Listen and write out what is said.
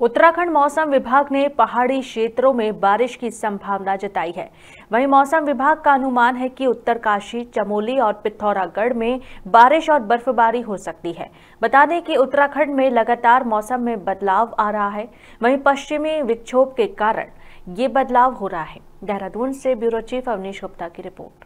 उत्तराखंड मौसम विभाग ने पहाड़ी क्षेत्रों में बारिश की संभावना जताई है। वहीं मौसम विभाग का अनुमान है कि उत्तरकाशी, चमोली और पिथौरागढ़ में बारिश और बर्फबारी हो सकती है। बता दें कि उत्तराखंड में लगातार मौसम में बदलाव आ रहा है। वहीं पश्चिमी विक्षोभ के कारण ये बदलाव हो रहा है। देहरादून से ब्यूरो चीफ अवनीश गुप्ता की रिपोर्ट।